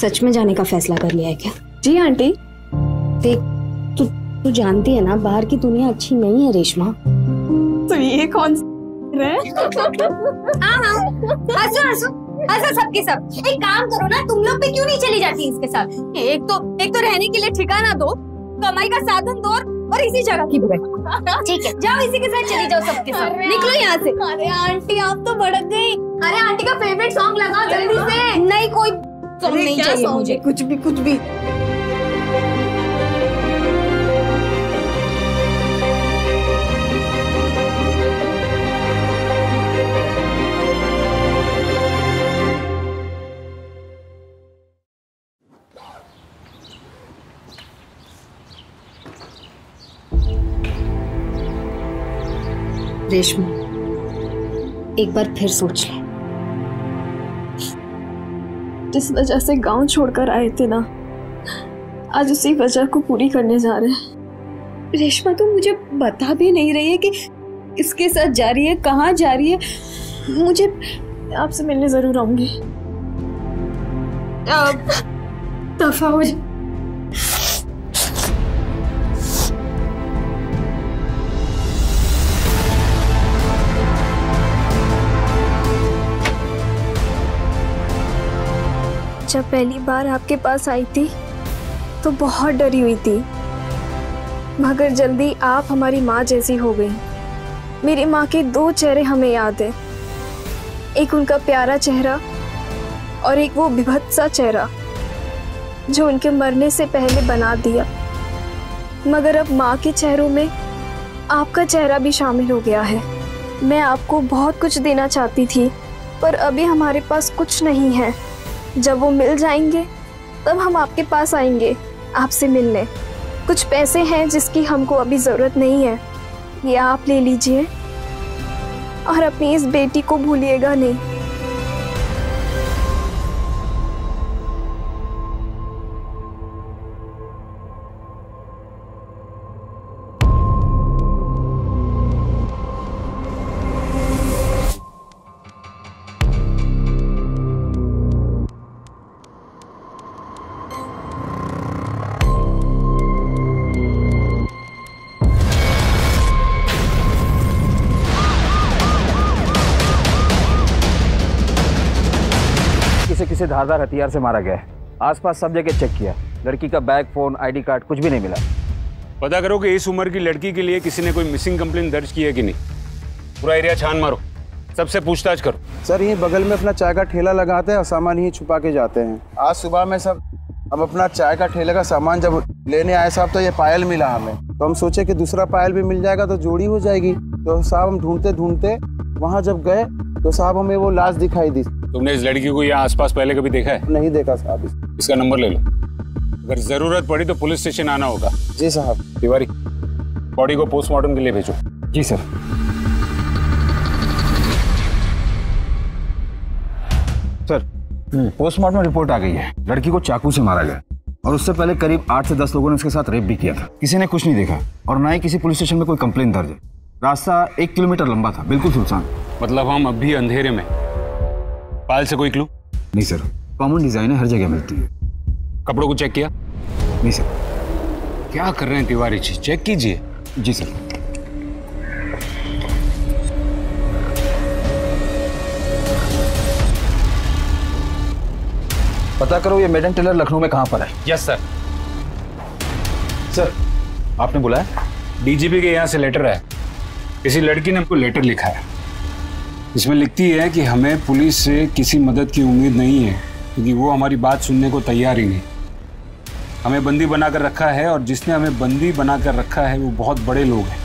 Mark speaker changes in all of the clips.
Speaker 1: सच में जाने का फैसला कर लिया है क्या?
Speaker 2: जी आंटी।
Speaker 1: देख तू तू जानती है ना बाहर की दुनिया अच्छी नहीं है रेशमा।
Speaker 2: तो ये कौन है?
Speaker 1: हाँ सबके सब। एक काम करो ना तुम लोग भी क्यों नहीं चली जाती इसके साथ? एक तो एक तो रहने के लिए ठिकाना दो कमाई का साधन दो और- और इसी जगह की बुराई ठीक है जाओ इसी के साथ चली जाओ सबके साथ। निकलो यहाँ से।
Speaker 2: अरे आंटी आप तो भड़क गई। अरे आंटी का फेवरेट सॉन्ग लगाओ जल्दी से।
Speaker 1: नहीं कोई सॉन्ग नहीं चाहिए मुझे।
Speaker 2: कुछ भी कुछ भी।
Speaker 1: रेशमा एक बार फिर सोच ले।
Speaker 2: जिस वजह से गाँव छोड़कर आए थे ना, आज उसी वजह को पूरी करने जा रहे हैं।
Speaker 1: रेशमा तो मुझे बता भी नहीं रही है कि इसके साथ जा रही है, कहाँ जा रही है। मुझे
Speaker 2: आपसे मिलने ज़रूर आऊँगी। तफा हो जा- जब पहली बार आपके पास आई थी तो बहुत डरी हुई थी। मगर जल्दी आप हमारी माँ जैसी हो गई। मेरी माँ के दो चेहरे हमें याद है। एक उनका प्यारा चेहरा और एक वो विभत्सा चेहरा, जो उनके मरने से पहले बना दिया। मगर अब माँ के चेहरों में आपका चेहरा भी शामिल हो गया है। मैं आपको बहुत कुछ देना चाहती थी, पर अभी हमारे पास कुछ नहीं है। जब वो मिल जाएँगे, तब हम आपके पास आएँगे, आपसे मिलने। कुछ पैसे हैं जिसकी हमको अभी ज़रूरत नहीं है। ये आप ले लीजिए। और अपनी इस बेटी को भूलिएगा नहीं।
Speaker 3: धारदार हथियार से मारा गया है। आसपास सब जगह चेक किया। लड़की का बैग फ़ोन आईडी कार्ड कुछ भी नहीं मिला।
Speaker 4: पता करो कि इस उम्र की लड़की के लिए किसी ने कोई मिसिंग कंप्लेन दर्ज की है कि नहीं। पूरा एरिया छान मारो। सबसे पूछताछ करो।
Speaker 5: सर यहीं बगल में अपना चाय का ठेला लगाते हैं और सामान यहीं छुपा के जाते हैं। आज सुबह में सब हम अपना चाय का ठेले का सामान जब लेने आए साहब तो ये पायल मिला हमें। तो हम सोचे कि दूसरा पायल भी मिल जाएगा तो जोड़ी हो जाएगी। तो साहब हम ढूंढते ढूंढते वहाँ जब गए तो साहब हमें वो लाश दिखाई दी।
Speaker 4: तुमने इस लड़की को यहाँ आसपास पहले कभी देखा है?
Speaker 5: नहीं देखा साहब।
Speaker 4: इसका नंबर ले लो। अगर ज़रूरत पड़ी तो पुलिस स्टेशन आना होगा।
Speaker 5: जी साहब।
Speaker 4: तिवारी बॉडी को पोस्टमार्टम के लिए भेजो।
Speaker 3: जी सर। सर पोस्टमार्टम रिपोर्ट आ गई है। लड़की को चाकू से मारा गया। और उससे पहले करीब आठ से दस लोगों ने उसके साथ रेप भी किया था। किसी ने कुछ नहीं देखा। और ना ही किसी पुलिस स्टेशन में कोई कंप्लेन दर्ज है। रास्ता एक किलोमीटर लंबा था। बिल्कुल सुनसान।
Speaker 4: मतलब हम अभी अंधेरे में पायल से कोई क्लू
Speaker 3: नहीं सर कॉमन डिज़ाइन है हर जगह मिलती है।
Speaker 4: कपड़ों को चेक किया?
Speaker 3: नहीं सर।
Speaker 4: क्या कर रहे हैं तिवारी जी? चेक कीजिए।
Speaker 3: जी सर। पता करो ये मेडन टेलर लखनऊ में कहाँ पर है।
Speaker 4: यस सर
Speaker 3: सर आपने बुलाया?
Speaker 4: डीजीपी के यहाँ से लेटर है किसी लड़की ने हमको लेटर लिखा है। इसमें लिखती है कि हमें पुलिस से किसी मदद की उम्मीद नहीं है क्योंकि वो हमारी बात सुनने को तैयार ही नहीं। हमें बंदी बनाकर रखा है और जिसने हमें बंदी बनाकर रखा है वो बहुत बड़े लोग हैं।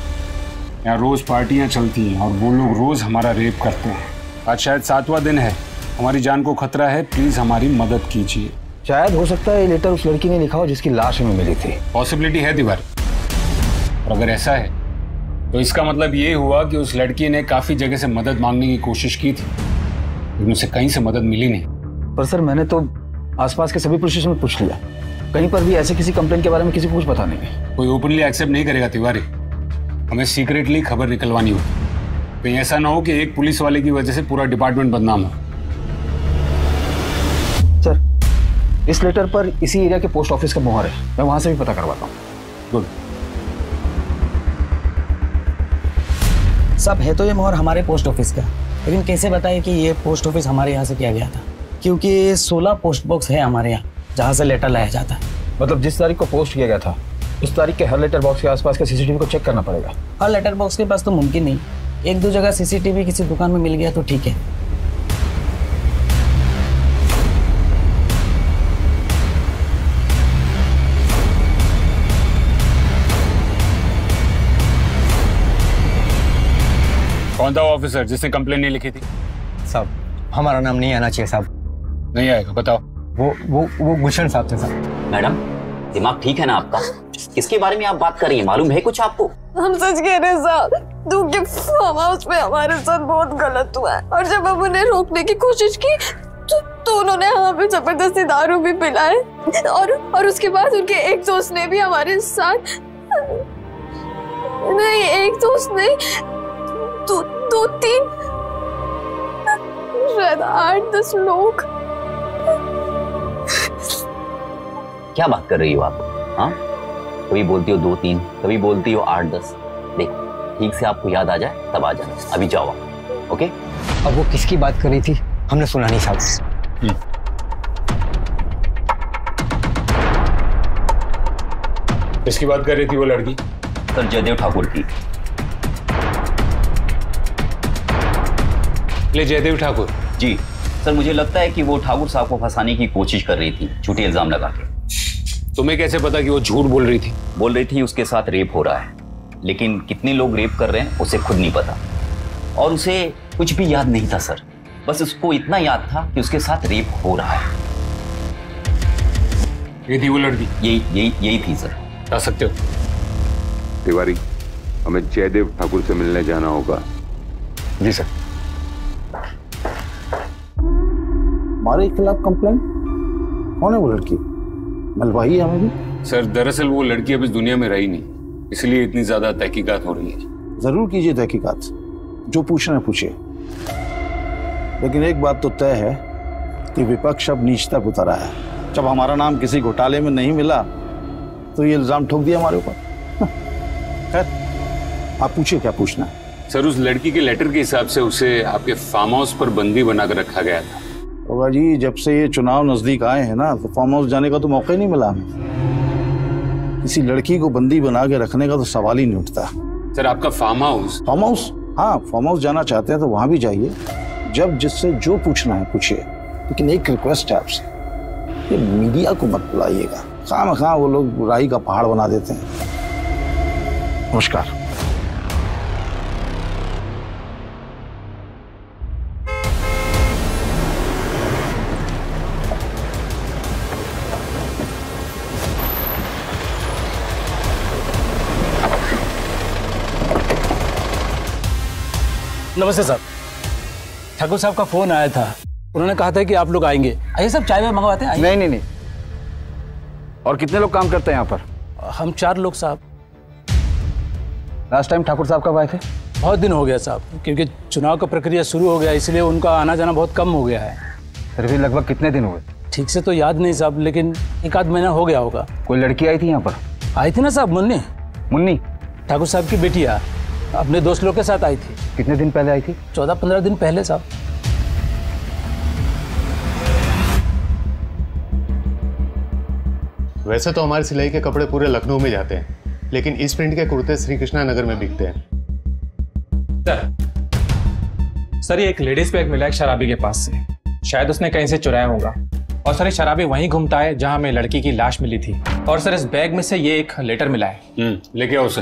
Speaker 4: यहाँ रोज़ पार्टियाँ चलती हैं और वो लोग रोज़ हमारा रेप करते हैं। आज शायद सातवां दिन है। हमारी जान को खतरा है। प्लीज़ हमारी मदद कीजिए।
Speaker 3: शायद हो सकता है ये लेटर उस लड़की ने लिखा हो जिसकी लाश हमें मिली थी।
Speaker 4: पॉसिबिलिटी है तिवारी और अगर ऐसा है तो इसका मतलब ये हुआ कि उस लड़की ने काफ़ी जगह से मदद मांगने की कोशिश की थी लेकिन उसे कहीं से मदद मिली नहीं।
Speaker 3: पर सर मैंने तो आसपास के सभी पुलिस स्टेशन में पूछ लिया। कहीं पर भी ऐसे किसी कंप्लेन के बारे में किसी को कुछ पता नहीं
Speaker 4: कोई ओपनली एक्सेप्ट नहीं करेगा तिवारी। हमें सीक्रेटली खबर निकलवानी होगी। कहीं ऐसा ना हो कि एक पुलिस वाले की वजह से पूरा डिपार्टमेंट बदनाम हो।
Speaker 3: सर इस लेटर पर इसी एरिया के पोस्ट ऑफ़िस का मोहर है। मैं वहाँ से भी पता करवाता हूँ।
Speaker 4: गुड
Speaker 6: सब है तो ये मोहर हमारे पोस्ट ऑफ़िस का। लेकिन कैसे बताए कि ये पोस्ट ऑफ़िस हमारे यहाँ से किया गया था? क्योंकि 16 पोस्ट बॉक्स है हमारे यहाँ जहाँ से लेटर लाया जाता है।
Speaker 3: मतलब जिस तारीख को पोस्ट किया गया था उस तारीख के हर लेटर बॉक्स के आसपास के सीसीटीवी को चेक करना पड़ेगा।
Speaker 6: हर लेटर बॉक्स के पास तो मुमकिन नहीं। एक दो जगह सीसीटीवी किसी दुकान में मिल गया तो ठीक है।
Speaker 4: कौन था वो ऑफिसर जिसने कंप्लेन नहीं लिखी थी?
Speaker 7: साहब हमारा नाम नहीं आना चाहिए साहब।
Speaker 4: नहीं आएगा बताओ।
Speaker 7: वो वो वो गुलशन साहब थे साहब।
Speaker 8: मैडम दिमाग ठीक है ना आपका? किसके बारे में आप बात कर रही हैं? मालूम है कुछ आपको?
Speaker 2: हम सच कह रहे हैं साहब तू के फार्म हाउस पे हमारे साथ बहुत गलत हुआ है। और जब हम उन्हें रोकने की कोशिश की तो, तो उन्होंने हमें पे ज़बरदस्ती दारू भी पिलाए। और और उसके बाद उनके एक दोस्त ने भी हमारे साथ नहीं एक दोस्त नहीं दो दो तीन शायद आठ दस लोग।
Speaker 8: क्या बात कर रही हो आप? हाँ? कभी बोलती हो दो तीन कभी बोलती हो आठ दस। देखो ठीक से आपको याद आ जाए तब आ जाना। अभी जाओ आप ओके?
Speaker 7: अब वो किसकी बात कर रही थी? हमने सुना नहीं साहब
Speaker 4: किसकी बात कर रही थी वो लड़की?
Speaker 8: सर जयदेव ठाकुर की।
Speaker 4: ले जयदेव ठाकुर।
Speaker 8: जी। सर मुझे लगता है कि वो ठाकुर साहब को फंसाने की कोशिश कर रही थी झूठे इल्ज़ाम लगा के।
Speaker 4: तुम्हें कैसे पता कि वो झूठ बोल रही थी?
Speaker 8: बोल रही थी उसके साथ रेप हो रहा है। लेकिन कितने लोग रेप कर रहे हैं उसे खुद नहीं पता। और उसे कुछ भी याद नहीं था सर। बस उसको इतना याद था कि उसके साथ रेप हो रहा है।
Speaker 4: ये थी वो लड़की?
Speaker 8: यही यही यही थी सर।
Speaker 4: बता सकते हो।
Speaker 9: तिवारी हमें जयदेव ठाकुर से मिलने जाना होगा।
Speaker 3: जी सर।
Speaker 10: हमारे खिलाफ कंप्लेन कौन है वो लड़की? मलवाही है हमें
Speaker 4: सर दरअसल वो लड़की अब इस दुनिया में रही नहीं इसलिए इतनी ज़्यादा तहकीकात हो रही है।
Speaker 10: ज़रूर कीजिए तहकीकात। जो पूछना है पूछिए। लेकिन एक बात तो तय है कि विपक्ष अब नीच तक उतरा है। जब हमारा नाम किसी घोटाले में नहीं मिला तो ये इल्ज़ाम ठोक दिया हमारे ऊपर। खैर आप पूछिए क्या पूछना है।
Speaker 4: सर उस लड़की के लेटर के हिसाब से उसे आपके फार्म हाउस पर बंदी बनाकर रखा गया था।
Speaker 10: होगा जी जब से ये चुनाव नज़दीक आए हैं ना तो फार्म हाउस जाने का तो मौका ही नहीं मिला हमें। किसी लड़की को बंदी बना के रखने का तो सवाल ही नहीं उठता।
Speaker 4: सर आपका फार्म हाउस
Speaker 10: फार्म हाउस हाँ फार्म हाउस जाना चाहते हैं तो वहाँ भी जाइए। जब जिससे जो पूछना है पूछिए। लेकिन एक रिक्वेस्ट है आपसे। ये मीडिया को मत बुलाइएगा। खाम खा वो लोग राई का पहाड़ बना देते हैं। नमस्कार।
Speaker 11: नमस्ते साहब ठाकुर साहब का फ़ोन आया था। उन्होंने कहा था कि आप लोग आएँगे। आइए सब चाय में मंगवाते हैं?
Speaker 3: नहीं नहीं नहीं। और कितने लोग काम करते हैं यहाँ पर?
Speaker 11: हम चार लोग साहब।
Speaker 3: लास्ट टाइम ठाकुर साहब कब आए थे?
Speaker 11: बहुत दिन हो गया साहब क्योंकि चुनाव का प्रक्रिया शुरू हो गया इसलिए उनका आना जाना बहुत कम हो गया है।
Speaker 3: फिर भी लगभग कितने दिन हुए?
Speaker 11: ठीक से तो याद नहीं साहब लेकिन एक आध महीना हो गया होगा।
Speaker 3: कोई लड़की आई थी यहाँ पर?
Speaker 11: आई थी ना साहब मुन्नी?
Speaker 3: मुन्नी?
Speaker 11: ठाकुर साहब की बेटिया अपने दोस्त लोग के साथ आई थी।
Speaker 3: कितने दिन पहले आई थी?
Speaker 11: चौदह पंद्रह दिन पहले साहब।
Speaker 12: वैसे तो हमारे सिलाई के कपड़े पूरे लखनऊ में जाते हैं लेकिन इस प्रिंट के कुर्ते श्री कृष्णा नगर में बिकते हैं।
Speaker 13: सर सर ये एक लेडीज़ बैग मिला है एक शराबी के पास से। शायद उसने कहीं से चुराया होगा। और सर ये शराबी वहीं घूमता है जहाँ हमें लड़की की लाश मिली थी। और सर इस बैग में से ये एक लेटर मिला है।
Speaker 4: हम्म लेके आओ उसे।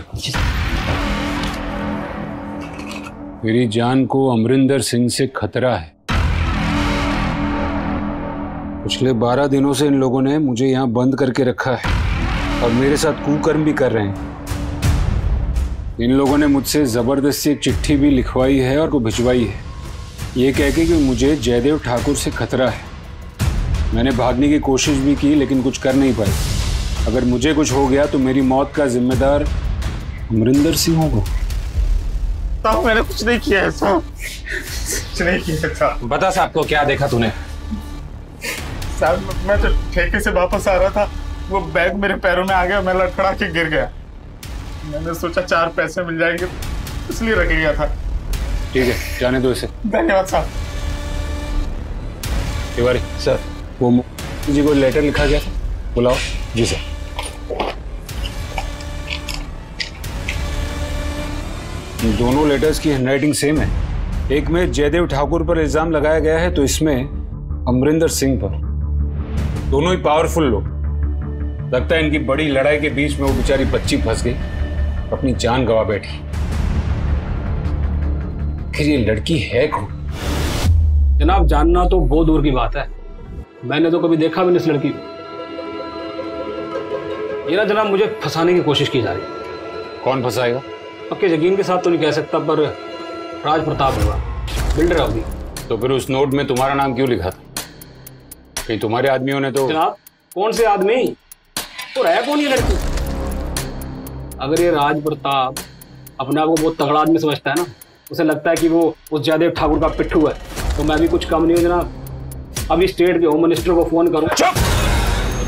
Speaker 4: मेरी जान को अमरिंदर सिंह से खतरा है। पिछले बारह दिनों से इन लोगों ने मुझे यहाँ बंद करके रखा है और मेरे साथ कुकर्म भी कर रहे हैं। इन लोगों ने मुझसे ज़बरदस्ती एक चिट्ठी भी लिखवाई है और को भिजवाई है। ये कह के कि मुझे जयदेव ठाकुर से खतरा है। मैंने भागने की कोशिश भी की, लेकिन कुछ कर नहीं पाई अगर मुझे कुछ हो गया तो मेरी मौत का जिम्मेदार अमरिंदर सिंह होगा।
Speaker 12: साहब मैंने कुछ नहीं किया है साहब कुछ नहीं किया है साहब
Speaker 14: बता साहब को क्या देखा तूने?
Speaker 12: साहब मैं तो ठेके से वापस आ रहा था। वो बैग मेरे पैरों में आ गया मैं लड़खड़ा के गिर गया। मैंने सोचा चार पैसे मिल जाएँगे इसलिए रख लिया था।
Speaker 4: ठीक है जाने दो इसे।
Speaker 12: धन्यवाद साहब।
Speaker 4: तिवारी सर वो जी को लेटर लिखा गया था। बुलाओ। जी सर। दोनों लेटर्स की हैंडराइटिंग सेम है। एक में जयदेव ठाकुर पर इल्ज़ाम लगाया गया है तो इसमें अमरिंदर सिंह पर। दोनों ही पावरफुल लोग। लगता है इनकी बड़ी लड़ाई के बीच में वो बेचारी बच्ची फंस गई अपनी जान गवा बैठी। फिर ये लड़की है कौन?
Speaker 15: जनाब जानना तो बहुत दूर की बात है। मैंने तो कभी देखा भी नहीं इस लड़की को। ये ना जनाब मुझे फंसाने की कोशिश की जा रही है।
Speaker 4: कौन फंसाएगा?
Speaker 15: पक्के यकीन के साथ तो नहीं कह सकता पर राज प्रताप होगा बिल्डर होगी
Speaker 4: तो फिर उस नोट में तुम्हारा नाम क्यों लिखा था? कहीं तुम्हारे आदमियों ने तो
Speaker 15: जनाब कौन से आदमी? तो है कौन ये लड़की? अगर ये राज प्रताप अपने आप को बहुत तगड़ा आदमी समझता है ना उसे लगता है कि वो उस जयदेव ठाकुर का पिट्ठू है। तो मैं भी कुछ कम नहीं हूँ जनाब। अभी स्टेट के होम मिनिस्टर को फ़ोन करूँ।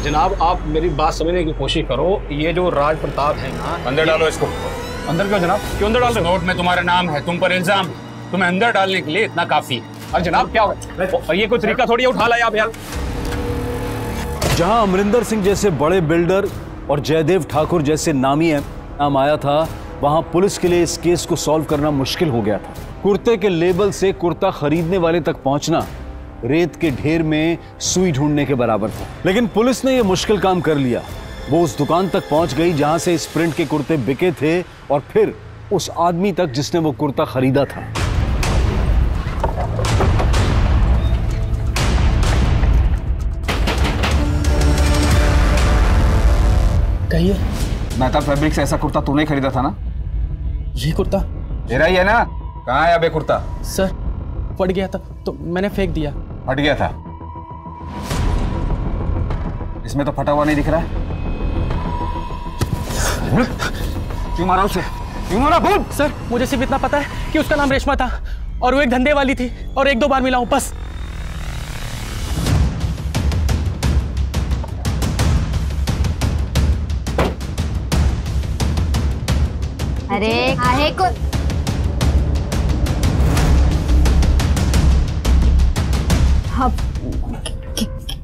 Speaker 15: जनाब आप मेरी बात समझने की कोशिश करो। ये जो राज प्रताप है ना
Speaker 4: अंदर डालो इसको।
Speaker 15: अंदर क्यों जनाब? क्यों अंदर डाल
Speaker 4: उस नोट में तुम्हारा नाम है तुम पर इल्ज़ाम। तुम्हें अंदर डालने के लिए इतना काफ़ी है।
Speaker 15: अरे जनाब क्या हो ये कोई तरीका थोड़ी है उठा लाया आप यार।
Speaker 16: जहाँ अमरिंदर सिंह जैसे बड़े बिल्डर और जयदेव ठाकुर जैसे नामी है नाम आया था वहाँ पुलिस के लिए इस केस को सॉल्व करना मुश्किल हो गया था। कुर्ते के लेबल से कुर्ता खरीदने वाले तक पहुँचना रेत के ढेर में सुई ढूँढने के बराबर था। लेकिन पुलिस ने यह मुश्किल काम कर लिया। वो उस दुकान तक पहुँच गई जहाँ से इस प्रिंट के कुर्ते बिके थे और फिर उस आदमी तक जिसने वो कुर्ता खरीदा था।
Speaker 3: कहिए। मेहता फैब्रिक से ऐसा कुर्ता तूने खरीदा था ना?
Speaker 14: ये कुर्ता?
Speaker 3: तेरा ही है ना? कहाँ है अबे कुर्ता?
Speaker 14: सर फट गया था तो मैंने फेंक दिया।
Speaker 3: फट गया था। इसमें तो फटा हुआ नहीं दिख रहा है। क्यों मारा उसे? क्यों मारा? बोल।
Speaker 14: सर मुझे सिर्फ़ इतना पता है कि उसका नाम रेशमा था और वो एक धंधे वाली थी और एक दो बार मिला हूँ बस।
Speaker 17: अरे आहे को? हाँ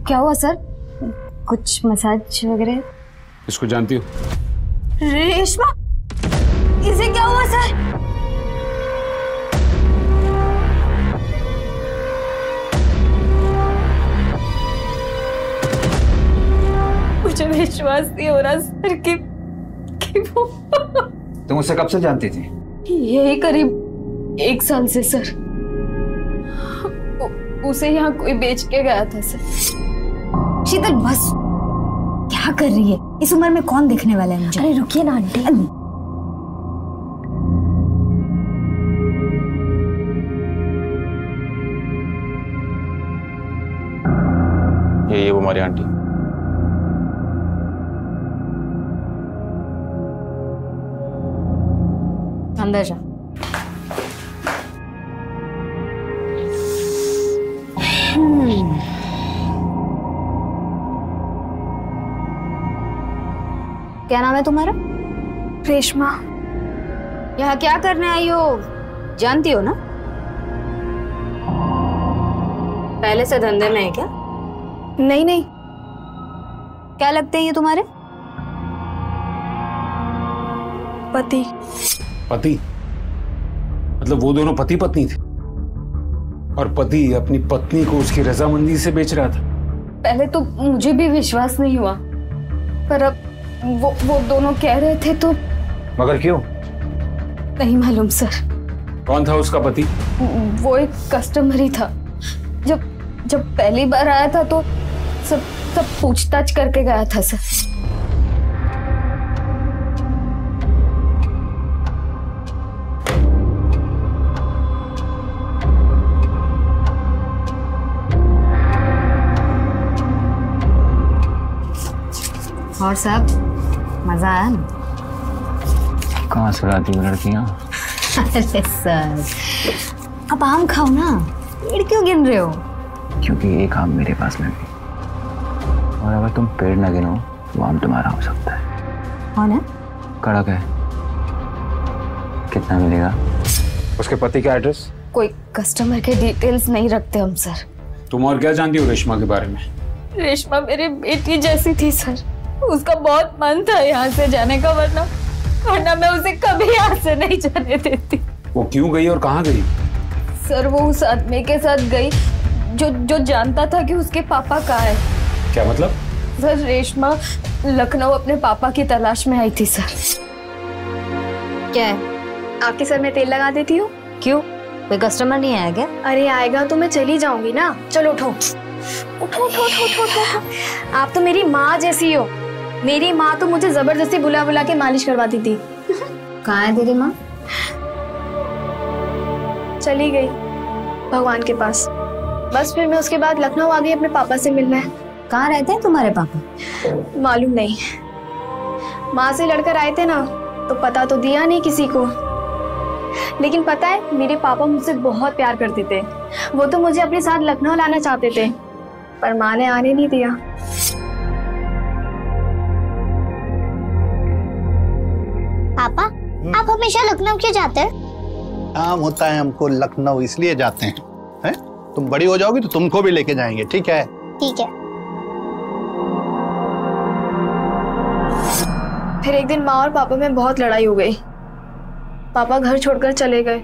Speaker 17: क्या हुआ सर? कुछ मसाज वगैरह?
Speaker 4: इसको जानती हो।
Speaker 17: रेशमा इसे क्या हुआ सर? मुझे विश्वास नहीं हो रहा सर कि कि वो
Speaker 3: तुम उसे कब से जानती थी?
Speaker 18: यही करीब एक साल से सर। उ- उसे यहाँ कोई बेच के गया था सर।
Speaker 17: शीतल बस। क्या कर रही है? इस उम्र में कौन देखने वाला है मुझे? अरे रुकिए ना आंटी।
Speaker 13: ये ये वो हमारी आंटी।
Speaker 17: अंदर जा। क्या नाम है तुम्हारा?
Speaker 18: रेशमा।
Speaker 17: यहाँ क्या करने आई हो? जानती हो ना? पहले से धंधे में है क्या?
Speaker 18: नहीं नहीं।
Speaker 17: क्या लगते हैं ये तुम्हारे?
Speaker 18: पति।
Speaker 4: पति? मतलब वो दोनों पति पत्नी थे? और पति अपनी पत्नी को उसकी रजामंदी से बेच रहा था?
Speaker 18: पहले तो मुझे भी विश्वास नहीं हुआ। पर अब वो वो दोनों कह रहे थे तो
Speaker 3: मगर क्यों?
Speaker 18: नहीं मालूम सर।
Speaker 4: कौन था उसका पति?
Speaker 18: वो एक कस्टमर ही था। जब जब पहली बार आया था तो सब सब पूछताछ करके गया था सर।
Speaker 1: और सब मज़ा आया ना?
Speaker 19: कहाँ से लाती वो लड़कियाँ?
Speaker 1: अरे सर अब आम खाओ ना। पेड़ क्यों गिन रहे हो?
Speaker 19: क्योंकि एक आम मेरे पास में भी। और अगर तुम पेड़ न गिनो वो आम तुम्हारा हो सकता है।
Speaker 1: कौन है?
Speaker 19: कड़क है। कितना मिलेगा?
Speaker 3: उसके पति का एड्रेस?
Speaker 2: कोई कस्टमर के डिटेल्स नहीं रखते हम सर।
Speaker 4: तुम और क्या जानती हो रेशमा के बारे में?
Speaker 2: रेशमा मेरी बेटी जैसी थी सर। उसका बहुत मन था यहाँ से जाने का वरना वरना मैं उसे कभी यहाँ से नहीं जाने देती।
Speaker 4: वो क्यों गई और कहाँ गई?
Speaker 2: सर वो उस आदमी के साथ गई जो जो जानता था कि उसके पापा कहाँ है।
Speaker 4: क्या मतलब?
Speaker 2: सर रेशमा लखनऊ अपने पापा की तलाश में आई थी सर। क्या है? आपके सर में तेल लगा देती हूँ?
Speaker 1: क्यों? कोई कस्टमर नहीं आया क्या?
Speaker 2: अरे आएगा तो मैं चली जाऊँगी ना। चलो उठो उठो। उठो उठो उठो उठो। आप तो मेरी माँ जैसी हो। मेरी माँ तो मुझे ज़बरदस्ती बुला बुला के मालिश करवाती थी।
Speaker 1: कहाँ है तेरी माँ?
Speaker 2: चली गई भगवान के पास। बस फिर मैं उसके बाद लखनऊ आ गई अपने पापा से मिलने।
Speaker 1: कहाँ रहते हैं तुम्हारे पापा?
Speaker 2: मालूम नहीं। माँ से लड़कर आए थे ना तो पता तो दिया नहीं किसी को। लेकिन पता है मेरे पापा मुझसे बहुत प्यार करते थे। वो तो मुझे अपने साथ लखनऊ लाना चाहते थे पर माँ ने आने नहीं दिया।
Speaker 20: आप हमेशा लखनऊ क्यों जाते हैं?
Speaker 21: काम होता है हमको लखनऊ इसलिए जाते हैं। हैं? तुम बड़ी हो जाओगी तो तुमको भी लेके जाएँगे ठीक है?
Speaker 20: ठीक है।
Speaker 2: फिर एक दिन माँ और पापा में बहुत लड़ाई हो गई। पापा घर छोड़कर चले गए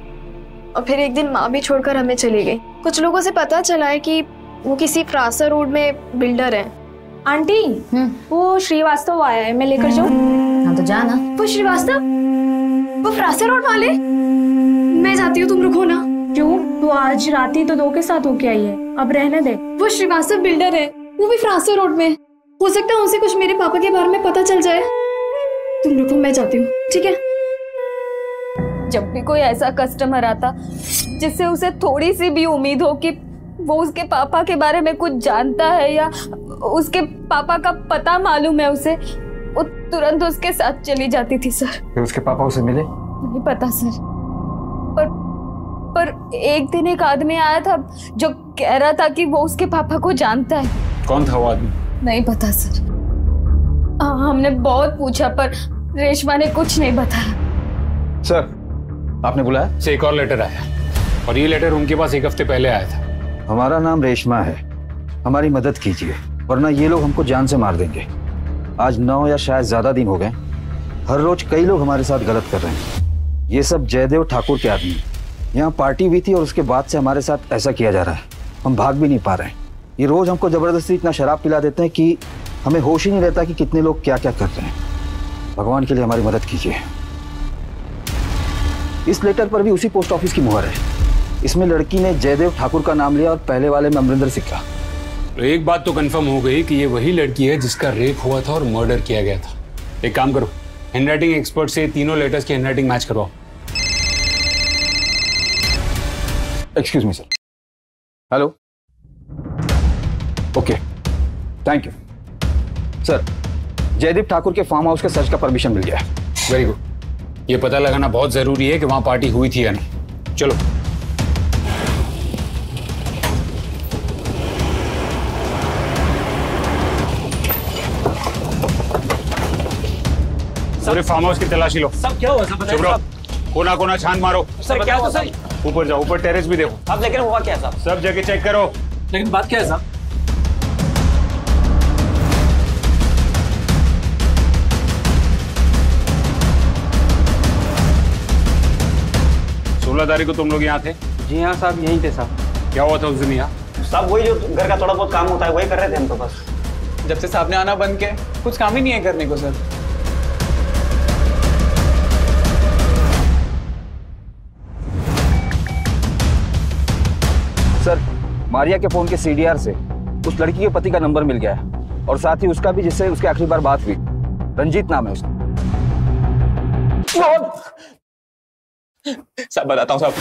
Speaker 2: और फिर एक दिन माँ भी छोड़कर हमें चली गई। कुछ लोगों से पता चला है कि वो किसी फ्रासा रोड में बिल्डर है। आंटी वो श्रीवास्तव आया है मैं लेकर जाऊँ?
Speaker 1: हाँ तो जाना
Speaker 2: वो श्रीवास्तव? वो फ्रासा रोड वाले? मैं जाती हूँ तुम रुको ना। क्यों? वो आज रात ही तो दो के साथ होके आई है। अब रहने दे। वो श्रीवास्तव बिल्डर है। वो भी फ्रासा रोड में। हो सकता है उसे कुछ मेरे पापा के बारे में पता चल जाए। तुम रुको मैं जाती हूँ। ठीक है? जब भी कोई ऐसा कस्टमर आता जिससे उसे थोड़ी सी भी उम्मीद हो कि वो उसके पापा के बारे में कुछ जानता है या उसके पापा का पता मालूम है उसे वो तुरंत उसके साथ चली जाती थी सर।
Speaker 3: फिर उसके पापा उसे मिले?
Speaker 2: नहीं पता सर। पर पर एक दिन एक आदमी आया था जो कह रहा था कि वो उसके पापा को जानता है।
Speaker 4: कौन था वो आदमी?
Speaker 2: नहीं पता सर। हाँ, हमने बहुत पूछा पर रेशमा ने कुछ नहीं बताया।
Speaker 3: सर आपने बुलाया
Speaker 4: से एक और लेटर आया। और ये लेटर उनके पास एक हफ़्ते पहले आया था।
Speaker 3: हमारा नाम रेशमा है। हमारी मदद कीजिए वरना ये लोग हमको जान से मार देंगे। आज नौ या शायद ज़्यादा दिन हो गए हर रोज कई लोग हमारे साथ गलत कर रहे हैं। ये सब जयदेव ठाकुर के आदमी यहाँ पार्टी हुई थी और उसके बाद से हमारे साथ ऐसा किया जा रहा है। हम भाग भी नहीं पा रहे हैं। ये रोज हमको ज़बरदस्ती इतना शराब पिला देते हैं कि हमें होश ही नहीं रहता कि कितने लोग क्या क्या कर रहे हैं। भगवान के लिए हमारी मदद कीजिए। इस लेटर पर भी उसी पोस्ट ऑफ़िस की मुहर है। इसमें लड़की ने जयदेव ठाकुर का नाम लिया और पहले वाले में अमरिंदर सिक्का।
Speaker 4: तो एक बात तो कंफर्म हो गई कि ये वही लड़की है जिसका रेप हुआ था और मर्डर किया गया था। एक काम करो हैंडराइटिंग एक्सपर्ट से तीनों लेटर्स की हैंडराइटिंग मैच करवाओ।
Speaker 3: Excuse me sir hello okay thank you sir Jaideep Thakur के फार्म हाउस के सर्च का परमिशन मिल गया है।
Speaker 4: वेरी गुड ये पता लगाना बहुत ज़रूरी है कि वहाँ पार्टी हुई थी या नहीं। चलो। पूरे फार्म हाउस की तलाशी लो।
Speaker 22: सब क्या हुआ? सब
Speaker 4: चुप रहो। कोना कोना छान मारो।
Speaker 22: सर क्या हुआ? सर
Speaker 4: ऊपर जाओ ऊपर टेरेस भी देखो।
Speaker 22: अब लेकिन हुआ क्या साहब
Speaker 4: सब जगह चेक करो।
Speaker 22: लेकिन बात क्या है साहब
Speaker 4: सोलह तारीख को तुम लोग यहाँ थे?
Speaker 22: जी हाँ साहब यहीं थे साहब।
Speaker 4: क्या हुआ था उस दिन यहाँ?
Speaker 22: साहब वही जो घर का थोड़ा बहुत काम होता है वही कर रहे थे हम तो बस।
Speaker 23: जब से साहब ने आना बंद किया कुछ काम ही नहीं है करने को सर।
Speaker 3: मारिया के फ़ोन के सीडीआर से उस लड़की के पति का नंबर मिल गया है। और साथ ही उसका भी जिससे उसकी आखिरी बार बात हुई। रंजीत नाम है उसका।
Speaker 19: साहब बताता हूँ साहब।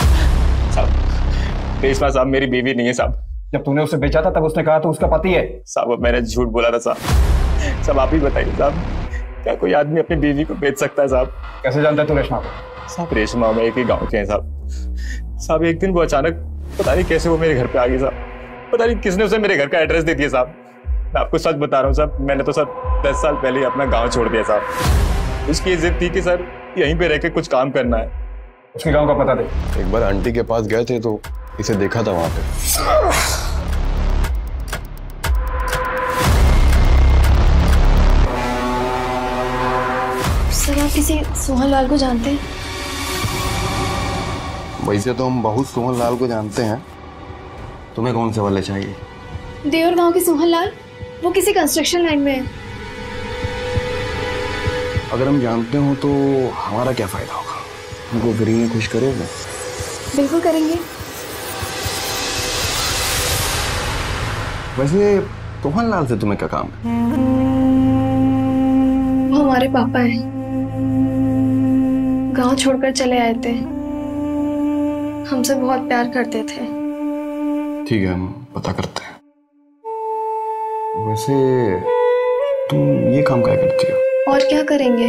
Speaker 19: साहब रेशमा साहब मेरी बीवी नहीं है साहब।
Speaker 3: जब तूने उसे बेचा था तब उसने कहा तो उसका पति है।
Speaker 12: साहब अब मैंने झूठ बोला था साहब। सब आप ही बताइए साहब क्या कोई आदमी अपनी बीवी को बेच सकता है साहब?
Speaker 3: कैसे जानता है तू रेशमा को?
Speaker 12: साहब रेशमा में एक ही गाँव के हैं साहब। साहब एक दिन वो अचानक पता नहीं कैसे वो मेरे घर पे आ गई साहब। पता नहीं किसने उसे मेरे घर का एड्रेस दे दिया साहब। मैं आपको सच बता रहा हूँ साहब मैंने तो सर दस साल पहले ही अपना गाँव छोड़ दिया साहब। उसकी इज़्ज़त थी कि सर यहीं पे रह के कुछ काम करना है।
Speaker 3: उसके गाँव का पता दे।
Speaker 24: एक बार आंटी के पास गए थे तो इसे देखा था वहाँ पे।
Speaker 2: सर आप किसी सोहन लाल को जानते हैं?
Speaker 24: वैसे तो हम बहुत सोहन लाल को जानते हैं। तुम्हें कौन से वाले चाहिए?
Speaker 2: देवर गाँव के सोहन लाल? वो किसी कंस्ट्रक्शन लाइन में है।
Speaker 24: अगर हम जानते हो तो हमारा क्या फ़ायदा होगा? हमको में खुश करोगे
Speaker 2: बिल्कुल करेंगे।
Speaker 24: वैसे सोहन लाल से तुम्हें क्या काम है?
Speaker 2: वो हमारे पापा हैं। गाँव छोड़कर चले आए थे। हमसे बहुत प्यार करते थे।
Speaker 24: ठीक है हम पता करते हैं। वैसे तुम ये काम क्या करती हो?
Speaker 2: और क्या करेंगे?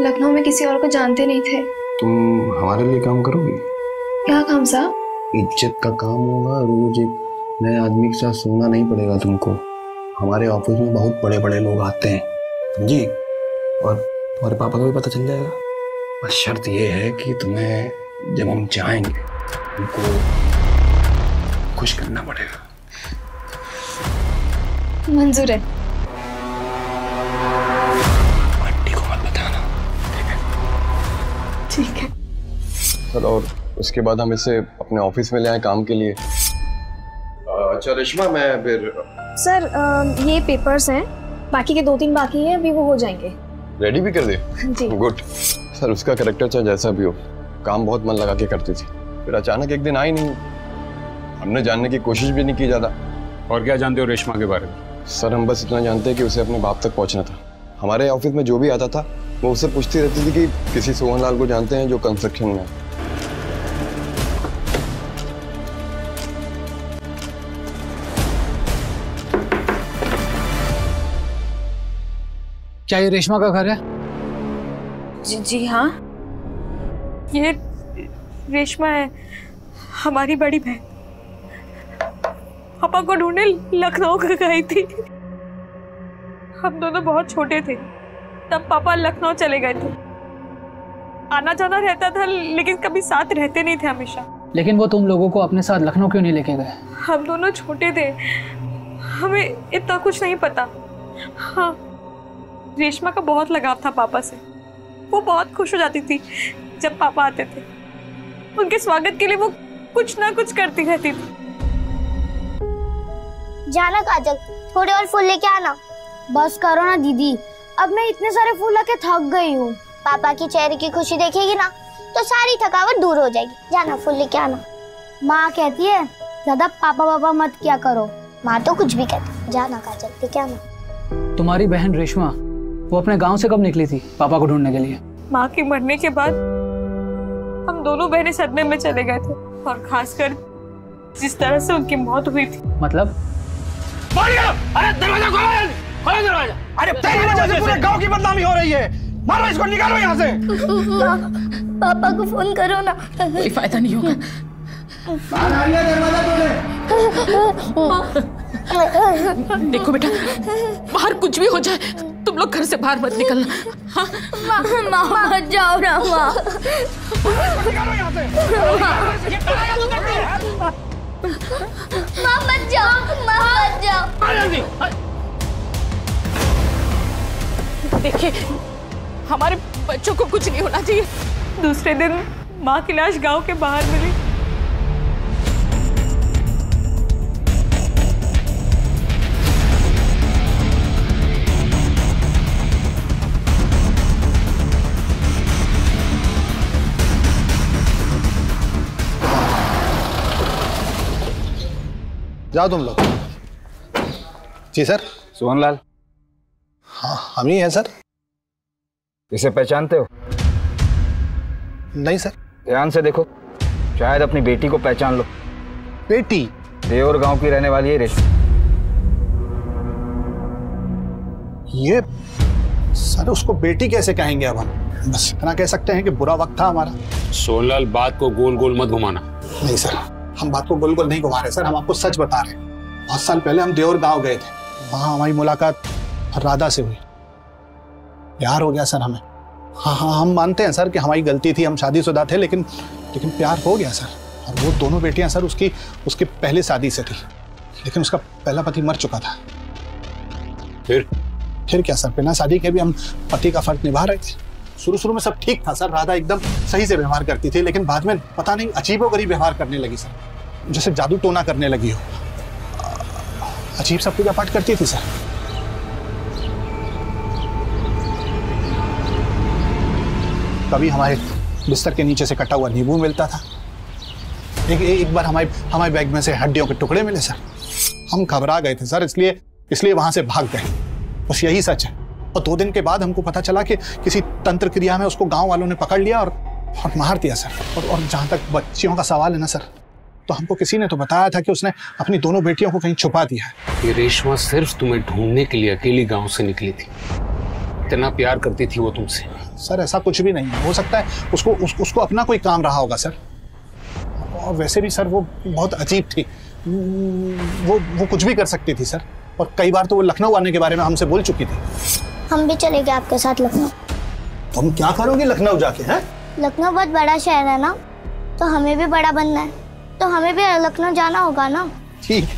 Speaker 2: लखनऊ में किसी और को जानते नहीं थे।
Speaker 24: तुम हमारे लिए काम करोगी?
Speaker 2: क्या काम साहब?
Speaker 24: इज़्ज़त का काम होगा रोज एक नए आदमी के साथ सोना नहीं पड़ेगा तुमको। हमारे ऑफ़िस में बहुत बड़े बड़े लोग आते हैं समझी? और तुम्हारे पापा को भी पता चल जाएगा। बस शर्त ये है कि तुम्हें जब हम जाएँगे उनको खुश करना पड़ेगा।
Speaker 2: मंजूर है। आंटी को मत बताना ठीक है?
Speaker 24: सर और उसके बाद हम इसे अपने ऑफ़िस में ले आए काम के लिए। अच्छा रेशमा मैं फिर
Speaker 2: सर ये पेपर्स हैं। बाकी के दो तीन बाकी हैं अभी वो हो जाएँगे।
Speaker 24: रेडी भी कर दे
Speaker 2: जी।
Speaker 24: गुड सर उसका करेक्टर चाहे जैसा भी हो। काम बहुत मन लगा के करती थी। फिर अचानक एक दिन आई नहीं। हमने जानने की कोशिश भी नहीं की ज़्यादा।
Speaker 4: और क्या जानते हो रेशमा के बारे में?
Speaker 24: सर हम बस इतना जानते हैं कि उसे अपने बाप तक पहुँचना था। हमारे ऑफ़िस में जो भी आता था वो उससे पूछती रहती थी कि किसी सोहन लाल को जानते हैं जो कंस्ट्रक्शन में है।
Speaker 25: क्या ये रेशमा का घर है?
Speaker 1: जी जी हाँ। ये रेशमा है हमारी बड़ी बहन। पापा को ढूँढने लखनऊ गई थी। हम दोनों बहुत छोटे थे तब पापा लखनऊ चले गए थे। आना जाना रहता था लेकिन कभी साथ रहते नहीं थे हमेशा।
Speaker 25: लेकिन वो तुम लोगों को अपने साथ लखनऊ क्यों नहीं लेके गए?
Speaker 1: हम दोनों छोटे थे हमें इतना कुछ नहीं पता। हाँ रेशमा का बहुत लगाव था पापा से। वो बहुत खुश हो जाती थी। जब पापा आते थे उनके स्वागत के लिए वो कुछ ना कुछ करती रहती थी।
Speaker 20: जाना काजल थोड़े और फूल लेके आना। बस करो ना दीदी। अब मैं इतने सारे फूल लाके थक गई हूँ। पापा की चेहरे की खुशी देखेगी ना तो सारी थकावट दूर हो जाएगी। जाना फूल लेके आना। माँ कहती है ज़्यादा पापा पापा मत क्या करो। माँ तो कुछ भी कहती जाना काजल लेके आना।
Speaker 25: तुम्हारी बहन रेशमा वो अपने गाँव से कब निकली थी पापा को ढूँढने के लिए?
Speaker 1: माँ के मरने के बाद हम दोनों बहनें सदमे में चले गए थे और खासकर जिस तरह से उनकी मौत हुई थी।
Speaker 25: मतलब?
Speaker 11: अरे दरवाज़ा खोलो खोलो दरवाज़ा! अरे तेरी वजह से पूरे गाँव की बदनामी हो रही है। मारो इसको निकालो यहाँ से।
Speaker 20: पापा को फ़ोन करो ना।
Speaker 25: कोई फ़ायदा नहीं होगा।
Speaker 26: दरवाज़ा देखो बेटा बाहर कुछ भी हो जाए। तुम लोग घर से बाहर मत निकलना। हाँ?
Speaker 20: माँ माँ मत जाओ ना माँ। माँ मत जाओ माँ मत जाओ।
Speaker 26: देखिए हमारे बच्चों को कुछ नहीं होना चाहिए।
Speaker 1: दूसरे दिन माँ की लाश गाँव के बाहर मिली।
Speaker 21: जाओ तुम लोग। जी सर।
Speaker 3: सोहनलाल
Speaker 21: हाँ हम ही हैं सर।
Speaker 3: इसे पहचानते हो?
Speaker 21: नहीं सर।
Speaker 3: ध्यान से देखो। शायद अपनी बेटी को पहचान लो।
Speaker 21: बेटी?
Speaker 3: देवर गाँव की रहने वाली है रेशमा
Speaker 21: ये सर उसको बेटी कैसे कहेंगे अब हम? बस इतना कह सकते हैं कि बुरा वक्त था हमारा।
Speaker 4: सोनलाल बात को गोल गोल मत घुमाना।
Speaker 21: नहीं सर। हम बात को गोल नहीं घुमा रहे सर हम आपको सच बता रहे हैं। बहुत साल पहले हम देवर गाँव गए थे वहाँ हमारी मुलाकात राधा से हुई। प्यार हो गया सर हमें। हाँ हाँ हम मानते हैं सर कि हमारी गलती थी हम शादीशुदा थे लेकिन लेकिन प्यार हो गया सर। और वो दोनों बेटियाँ सर उसकी उसकी पहले शादी से थी लेकिन उसका पहला पति मर चुका था।
Speaker 4: फिर?
Speaker 21: फिर क्या सर बिना शादी के भी हम पति का फ़र्ज़ निभा रहे थे? शुरू शुरू में सब ठीक था, सर। राधा एकदम सही से व्यवहार करती थी, लेकिन बाद में पता नहीं अजीबो गरीब व्यवहार करने लगी, सर। जैसे जादू टोना करने लगी हो। अजीब सा पूजा पाठ करती थी, सर। कभी हमारे बिस्तर के नीचे से कटा हुआ नींबू मिलता था। एक एक बार हमारे हमारे बैग में से हड्डियों के टुकड़े मिले, सर। हम घबरा गए थे, सर, इसलिए इसलिए वहाँ से भाग गए। बस यही सच है। और दो दिन के बाद हमको पता चला कि किसी तंत्र क्रिया में उसको गाँव वालों ने पकड़ लिया और, और मार दिया सर। और, और जहाँ तक बच्चियों का सवाल है ना सर तो हमको किसी ने तो बताया था कि उसने अपनी दोनों बेटियों को कहीं छुपा दिया है।
Speaker 4: ये रेशमा सिर्फ़ तुम्हें ढूँढने के लिए अकेली गाँव से निकली थी। इतना प्यार करती थी वो तुमसे।
Speaker 21: सर ऐसा कुछ भी नहीं है। हो सकता है उसको उस, उसको अपना कोई काम रहा होगा सर। और वैसे भी सर वो बहुत अजीब थी। वो वो कुछ भी कर सकती थी सर। और कई बार तो वो लखनऊ आने के बारे में हमसे बोल चुकी थी।
Speaker 20: हम भी चले गए आपके साथ लखनऊ।
Speaker 21: तुम क्या करोगे लखनऊ जाके हैं?
Speaker 20: लखनऊ बहुत बड़ा शहर है ना? तो हमें भी बड़ा बनना है। तो हमें भी लखनऊ जाना होगा ना?
Speaker 21: ठीक।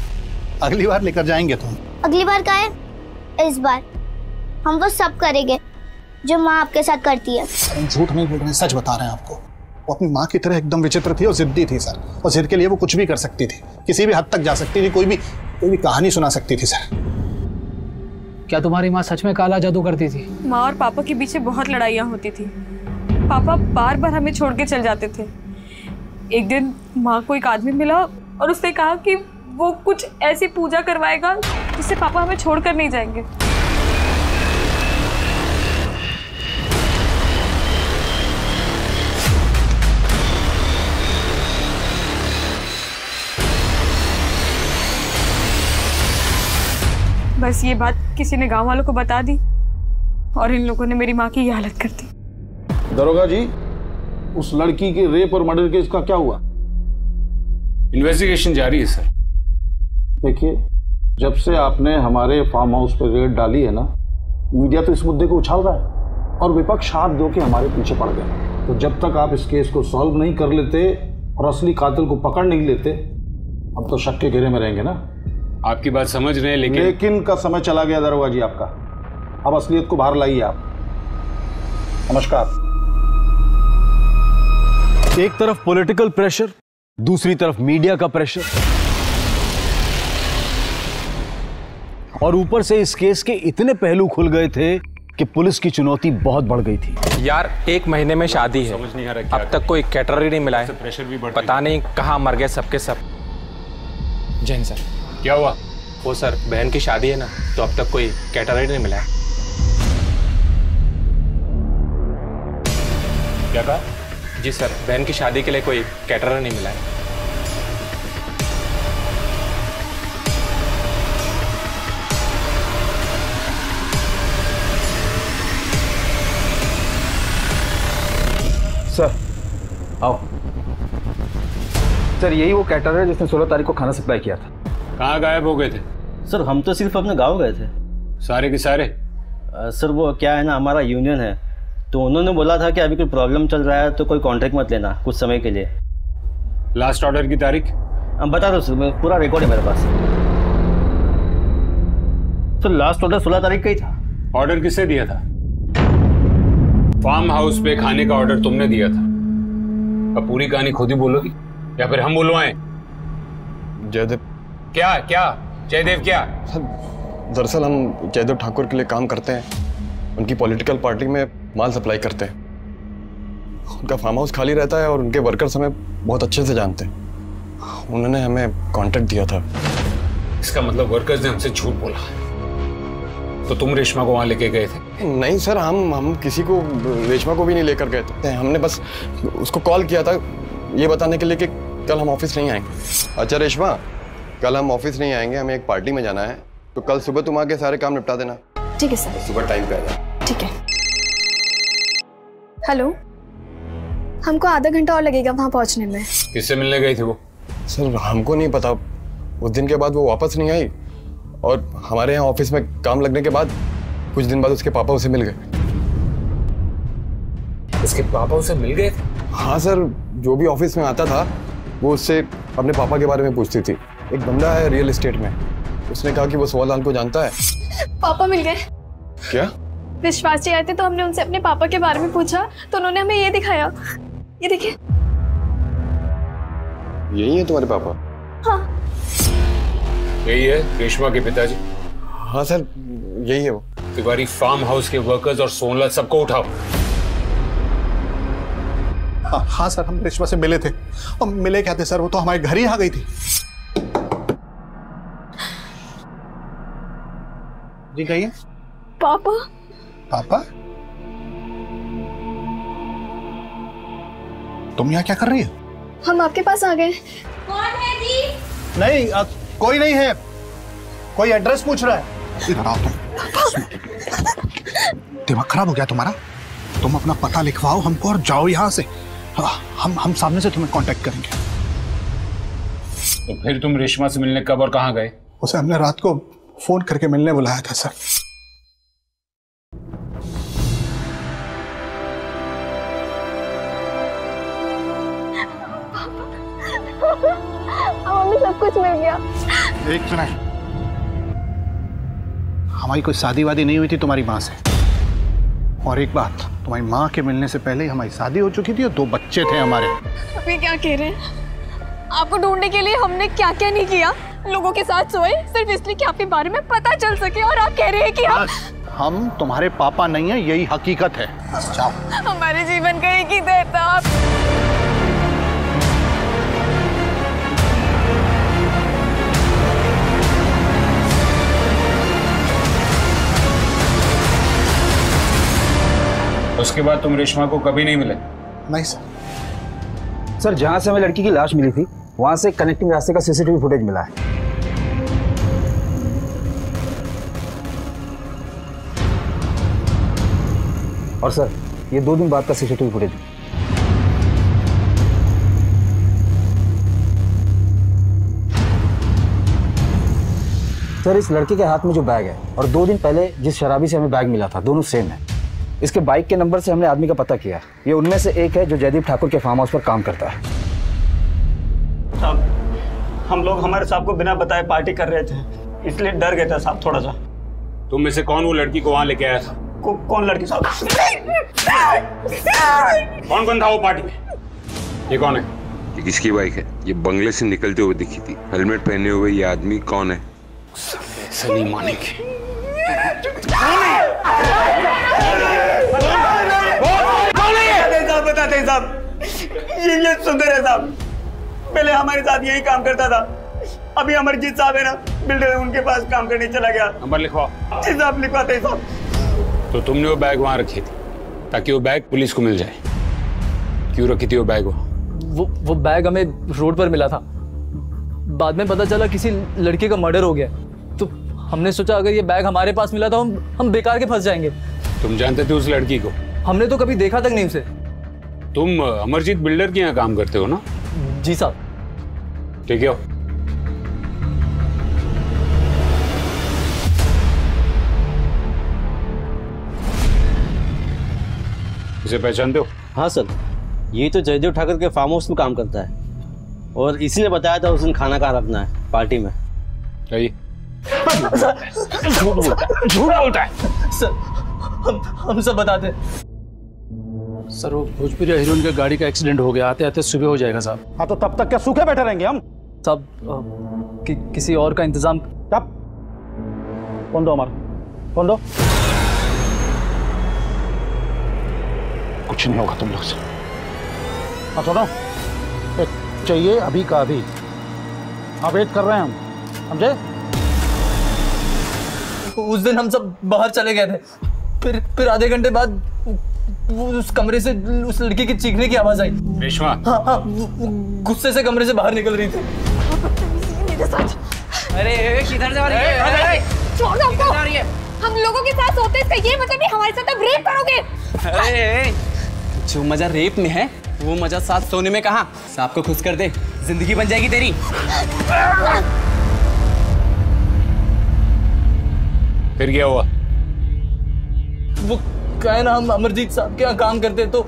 Speaker 21: अगली बार लेकर जाएँगे तुम
Speaker 20: अगली बार का है? इस बार। हम वो सब करेंगे जो माँ आपके साथ करती है।
Speaker 21: झूठ नहीं बोल रहे सच बता रहे हैं आपको। वो अपनी माँ की तरह एकदम विचित्र थी और जिद्दी थी सर। और जिद के लिए वो कुछ भी कर सकती थी। किसी भी हद तक जा सकती थी कोई भी कोई भी कहानी सुना सकती थी सर।
Speaker 27: क्या तुम्हारी माँ सच में काला जादू करती थी?
Speaker 1: माँ और पापा के पीछे बहुत लड़ाइयाँ होती थी। पापा बार बार हमें छोड़ के चल जाते थे। एक दिन माँ को एक आदमी मिला और उसने कहा कि वो कुछ ऐसी पूजा करवाएगा जिससे पापा हमें छोड़कर नहीं जाएँगे। बस ये बात किसी ने गाँव वालों को बता दी और इन लोगों ने मेरी माँ की ये हालत कर दी।
Speaker 10: दरोगा जी उस लड़की के रेप और मर्डर केस का क्या हुआ?
Speaker 4: इन्वेस्टिगेशन जारी है सर
Speaker 10: देखिए जब से आपने हमारे फार्म हाउस पर रेड डाली है ना मीडिया तो इस मुद्दे को उछाल रहा है और विपक्ष हाथ धो के हमारे पीछे पड़ गया। तो जब तक आप इस केस को सॉल्व नहीं कर लेते और असली कातिल को पकड़ नहीं लेते हम तो शक के घेरे में रहेंगे ना।
Speaker 4: आपकी बात समझ रहे हैं लेकिन
Speaker 10: लेकिन का समय चला गया दरोगा जी आपका। अब असलियत को बाहर लाइए आप। नमस्कार।
Speaker 16: एक तरफ़ पॉलिटिकल प्रेशर दूसरी तरफ़ मीडिया का प्रेशर और ऊपर से इस केस के इतने पहलू खुल गए थे कि पुलिस की चुनौती बहुत बढ़ गई थी।
Speaker 13: यार एक महीने में शादी है।
Speaker 4: समझ नहीं आ रहा
Speaker 13: अब तक कोई कैटर ही नहीं मिला है।
Speaker 4: प्रेशर भी बढ़
Speaker 13: पता नहीं कहाँ मर गए सबके सब। जैन सर।
Speaker 4: क्या हुआ?
Speaker 13: वो सर, बहन की शादी है ना तो अब तक कोई कैटर ही नहीं मिला है।
Speaker 4: क्या कहा?
Speaker 13: जी सर, बहन की शादी के लिए कोई कैटरर नहीं मिला है।
Speaker 3: सर, आओ। सर, यही वो कैटर है जिसने सोलह तारीख को खाना सप्लाई किया था।
Speaker 4: कहाँ गायब हो गए थे?
Speaker 28: सर हम तो सिर्फ़ अपने गाँव गए थे।
Speaker 4: सारे के सारे?
Speaker 28: आ, सर वो क्या है ना हमारा यूनियन है। तो उन्होंने बोला था कि अभी कोई प्रॉब्लम चल रहा है तो कोई कॉन्ट्रैक्ट मत लेना कुछ समय के लिए।
Speaker 4: लास्ट ऑर्डर की तारीख?
Speaker 28: अब बता दो सर पूरा रिकॉर्ड है मेरे पास। तो लास्ट ऑर्डर सोलह तारीख का ही था।
Speaker 4: ऑर्डर किसने दिया था? फार्म हाउस पे खाने का ऑर्डर तुमने दिया था। अब पूरी कहानी खुद ही बोलोगी या फिर हम बुलवाएँ?
Speaker 24: जयदेव
Speaker 4: क्या क्या? जयदेव क्या?
Speaker 24: दरअसल हम जयदेव ठाकुर के लिए काम करते हैं। उनकी पॉलिटिकल पार्टी में माल सप्लाई करते हैं। उनका फार्म हाउस खाली रहता है और उनके वर्कर्स हमें बहुत अच्छे से जानते हैं। उन्होंने हमें कॉन्ट्रैक्ट दिया था।
Speaker 4: इसका मतलब वर्कर्स ने हमसे झूठ बोला। तो तुम रेशमा को वहाँ लेके गए थे?
Speaker 24: नहीं सर हम हम किसी को रेशमा को भी नहीं लेकर गए थे। हमने बस उसको कॉल किया था ये बताने के लिए कि कल हम ऑफ़िस नहीं आएँगे। अच्छा रेशमा कल हम ऑफ़िस नहीं आएँगे हमें एक पार्टी में जाना है। तो कल सुबह तुम आके सारे काम निपटा देना।
Speaker 2: ठीक है सर।
Speaker 24: सुबह टाइम पे आ जाना
Speaker 2: ठीक है। हेलो? हमको आधा घंटा और लगेगा वहाँ पहुँचने में।
Speaker 4: किससे मिलने गई थी वो?
Speaker 24: सर हमको नहीं पता। उस दिन के बाद वो वापस नहीं आई। और हमारे यहाँ ऑफ़िस में काम लगने के बाद कुछ दिन बाद उसके पापा उसे मिल गए।
Speaker 4: उसके पापा उसे मिल गए
Speaker 24: हाँ सर जो भी ऑफ़िस में आता था वो उससे अपने पापा के बारे में पूछती थी। एक बंदा है रियल एस्टेट में। उसने कहा कि वो सोहलाल को जानता है।
Speaker 2: पापा मिल गए।
Speaker 24: क्या?
Speaker 2: विश्वास जी आए थे तो हमने उनसे अपने पापा के बारे में पूछा तो उन्होंने हमें ये दिखाया। ये देखिए।
Speaker 24: यही है तुम्हारे पापा?
Speaker 2: हाँ।
Speaker 4: यही है रेशमा के पिताजी।
Speaker 24: हाँ सर यही है वो।
Speaker 4: तिवारी फार्म हाउस के वर्कर्स और सोनलाल सबको उठाओ।
Speaker 21: हाँ हाँ सर हम रेशमा से मिले थे। और मिले क्या थे सर? वो तो हमारे घर ही आ गई थी। जी कहिए।
Speaker 2: पापा?
Speaker 21: पापा? तुम यहाँ क्या कर रही हो?
Speaker 2: हम आपके पास आ गए।
Speaker 1: कौन है जी?
Speaker 21: नहीं अ, कोई नहीं है। कोई एड्रेस पूछ रहा है। इधर आओ तुम। दिमाग खराब हो गया तुम्हारा। तुम अपना पता लिखवाओ हमको और जाओ यहाँ से। हाँ, हम हम सामने से तुम्हें कांटेक्ट करेंगे।
Speaker 4: तो फिर तुम रेशमा से मिलने कब और कहाँ गए?
Speaker 21: उसे हमने रात को फ़ोन करके मिलने बुलाया था सर।
Speaker 2: हमें सब कुछ मिल गया।
Speaker 21: एक हमारी कोई शादी वादी नहीं हुई थी तुम्हारी माँ से। और एक बात तुम्हारी माँ के मिलने से पहले ही हमारी शादी हो चुकी थी और दो बच्चे थे हमारे।
Speaker 2: अभी क्या कह रहे हैं? आपको ढूँढने के लिए हमने क्या क्या नहीं किया? लोगों के साथ सोए सिर्फ़ इसलिए कि आपके बारे में पता चल सके और आप कह रहे हैं कि हम
Speaker 21: हम तुम्हारे पापा नहीं है यही हकीकत है।
Speaker 2: हमारे जीवन का एक ही दर्द आप
Speaker 4: उसके बाद तुम रेशमा को कभी नहीं मिले?
Speaker 21: नहीं सर।
Speaker 3: सर, जहाँ से हमें लड़की की लाश मिली थी, वहाँ से कनेक्टिंग रास्ते का सीसीटीवी फुटेज मिला है। और सर, ये दो दिन बाद का सीसीटीवी फुटेज सर, इस लड़के के हाथ में जो बैग है, और दो दिन पहले जिस शराबी से हमें बैग मिला था, दोनों सेम है। इसके बाइक के नंबर से हमने आदमी का पता किया। ये उनमें से एक है जो जयदीप ठाकुर के फार्म हाउस पर काम करता है।
Speaker 22: साहब हम लोग हमारे साहब को बिना बताए पार्टी कर रहे थे। इसलिए डर गए थे साहब थोड़ा सा।
Speaker 4: तुम में से कौन वो लड़की को वहाँ लेके आया था?
Speaker 22: को, कौन लड़की साहब?
Speaker 4: कौन कौन था वो पार्टी में? ये कौन है?
Speaker 9: ये किसकी बाइक है? ये बंगले से निकलते हुए दिखी थी। हेलमेट पहने हुए ये आदमी कौन है?
Speaker 4: मानिक
Speaker 22: साहब बताते साहब ये ये सुंदर है साहब पहले हमारे साथ यही काम करता था अभी अमरजीत साहब है ना बिल्डर उनके पास काम करने चला गया
Speaker 4: नंबर लिखवाओ
Speaker 22: जी साहब लिखवाते साहब
Speaker 4: तो तुमने वो बैग वहाँ रखी थी, ताकि वो बैग पुलिस को मिल जाए। क्यों रखी थी वो बैग वहाँ
Speaker 25: वो वो बैग हमें रोड पर मिला था। बाद में पता चला किसी लड़के का मर्डर हो गया। तो हमने सोचा, अगर ये बैग हमारे पास मिला तो हम हम बेकार के फंस जाएँगे।
Speaker 4: तुम जानते थे उस लड़की को?
Speaker 25: हमने तो कभी देखा तक नहीं उसे।
Speaker 4: तुम अमरजीत बिल्डर के यहाँ काम करते हो ना?
Speaker 25: जी साहब
Speaker 4: ठीक है। इसे पहचानते हो?
Speaker 28: हाँ सर। ये तो जयदेव ठाकर के फार्म हाउस में काम करता है। और इसी ने बताया था उस दिन खाना कहाँ रखना है पार्टी में।
Speaker 4: सही।
Speaker 25: झूठ बोलता है झूठ बोलता है। सर हम हम सब बताते
Speaker 11: सर वो भोजपुरी हीरोइन के गाड़ी का एक्सीडेंट हो गया। आते आते सुबह हो जाएगा साहब।
Speaker 21: हाँ तो तब तक क्या सूखे बैठे रहेंगे हम?
Speaker 25: साहब कि, किसी और का इंतज़ाम
Speaker 21: तब। कौन दो हमारा? कौन दो? कुछ नहीं होगा तुम लोग से। हाँ सुनो। एक चाहिए अभी का अभी। हाँ वेट कर रहे हैं हम। समझे?
Speaker 25: उस दिन हम सब बाहर चले गए थे। फिर फिर आधे घंटे बाद वो उस कमरे से उस लड़की की चीखने की आवाज़ आई।
Speaker 4: रेशमा।
Speaker 25: हाँ हाँ गुस्से से कमरे से बाहर निकल रही थी।
Speaker 2: मेरे साथ
Speaker 1: किधर जा रही है? छोड़ दो हमको। हम लोगों के साथ सोते इसका ये मतलब नहीं हमारे साथ अब रेप करोगे।
Speaker 23: अरे जो मज़ा रेप में है वो मज़ा साथ सोने में कहा? सांप को खुश कर दे ज़िंदगी बन जाएगी तेरी।
Speaker 4: फिर क्या हुआ?
Speaker 25: वो कहे ना हम अमरजीत साहब के यहाँ काम करते तो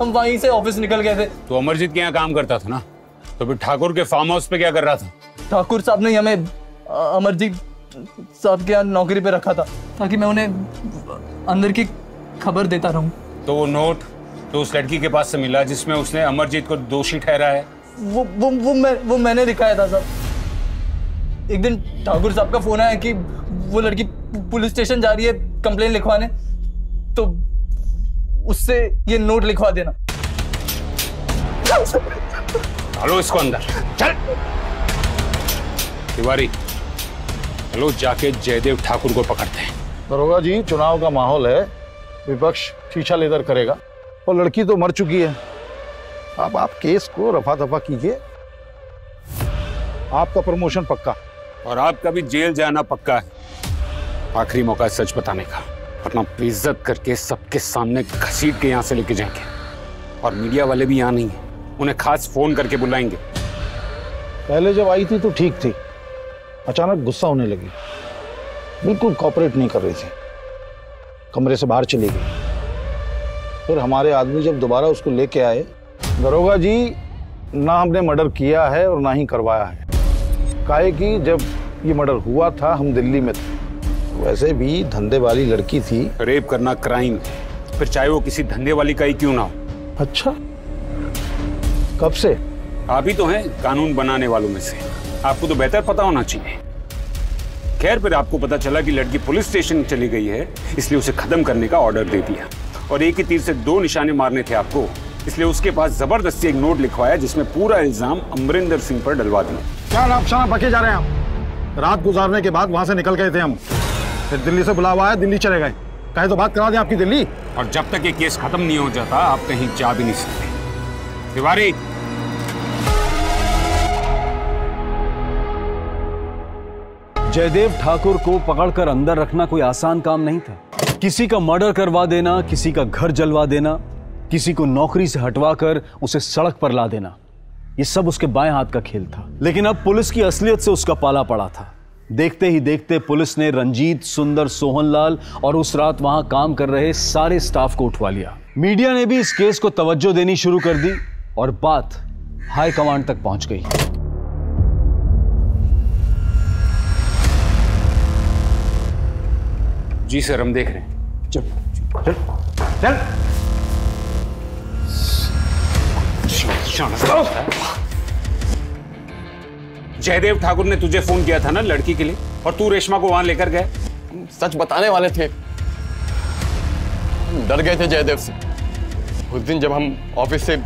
Speaker 25: हम वहीं से ऑफ़िस निकल गए थे।
Speaker 4: तो अमरजीत के यहाँ काम करता था ना? तो फिर ठाकुर के फार्म हाउस पे क्या कर रहा था?
Speaker 25: ठाकुर साहब ने हमें अमरजीत साहब के यहाँ नौकरी पे रखा था ताकि मैं उन्हें अंदर की खबर देता रहूँ।
Speaker 4: तो वो नोट तो उस लड़की के पास से मिला जिसमें उसने अमरजीत को दोषी ठहरा है।
Speaker 25: वो वो वो मैं वो मैंने दिखाया था साहब एक दिन ठाकुर साहब का फ़ोन आया कि वो लड़की पुलिस स्टेशन जा रही है कंप्लेन लिखवाने। तो उससे ये नोट लिखवा देना।
Speaker 4: डालो इसको अंदर। चल। तिवारी चलो जाके जयदेव ठाकुर को पकड़ते हैं।
Speaker 10: दरोगा जी चुनाव का माहौल है। विपक्ष शीशा लेदर करेगा। और लड़की तो मर चुकी है। अब आप केस को रफा दफ़ा कीजिए। आपका प्रमोशन पक्का।
Speaker 4: और आपका भी जेल जाना पक्का है। आखिरी मौका सच बताने का। वरना बेइज्जत करके सबके सामने घसीट के यहाँ से लेके जाएँगे। और मीडिया वाले भी यहाँ नहीं है। उन्हें खास फ़ोन करके बुलाएँगे।
Speaker 10: पहले जब आई थी तो ठीक थी। अचानक गुस्सा होने लगी। बिल्कुल कॉपरेट नहीं कर रही थी। कमरे से बाहर चली गई। फिर हमारे आदमी जब दोबारा उसको लेके आए, दरोगा जी, ना हमने मर्डर किया है और ना ही करवाया है। काहे कि जब ये मर्डर हुआ था, हम दिल्ली में थे। वैसे भी धंधे वाली लड़की थी।
Speaker 4: रेप करना क्राइम फिर चाहे वो किसी धंधे वाली का ही क्यों ना हो।
Speaker 10: अच्छा। कब से?
Speaker 4: आप ही तो हैं कानून बनाने वालों में से। आपको तो बेहतर पता होना चाहिए। खैर फिर आपको पता चला कि लड़की पुलिस स्टेशन चली गई है इसलिए उसे खत्म करने का ऑर्डर दे दिया। और एक ही तीर से दो निशाने मारने थे आपको इसलिए उसके पास ज़बरदस्ती एक नोट लिखवाया जिसमें पूरा इल्ज़ाम अमरिंदर सिंह पर डलवा दिया।
Speaker 10: क्या नाप शराब बके जा रहे हैं हम रात गुजारने के बाद वहाँ से निकल गए थे हम। फिर दिल्ली से बुलावा आया दिल्ली चले गए। कहे तो बात करा दें आपकी दिल्ली।
Speaker 4: और जब तक ये केस खत्म नहीं हो जाता आप कहीं जा भी नहीं सकते। तिवारी।
Speaker 16: जयदेव ठाकुर को पकड़कर अंदर रखना कोई आसान काम नहीं था। किसी का मर्डर करवा देना किसी का घर जलवा देना किसी को नौकरी से हटवाकर उसे सड़क पर ला देना ये सब उसके बाएँ हाथ का खेल था। लेकिन अब पुलिस की असलियत से उसका पाला पड़ा था। देखते ही देखते पुलिस ने रंजीत सुंदर सोहनलाल और उस रात वहाँ काम कर रहे सारे स्टाफ को उठवा लिया। मीडिया ने भी इस केस को तवज्जो देनी शुरू कर दी और बात हाई कमांड तक पहुँच गई।
Speaker 4: जी सर हम देख रहे हैं। चल चल चल। जयदेव ठाकुर ने तुझे फ़ोन किया था ना लड़की के लिए? और तू रेशमा को वहाँ लेकर गए
Speaker 24: सच बताने वाले थे। डर गए थे जयदेव से। उस दिन जब हम ऑफ़िस से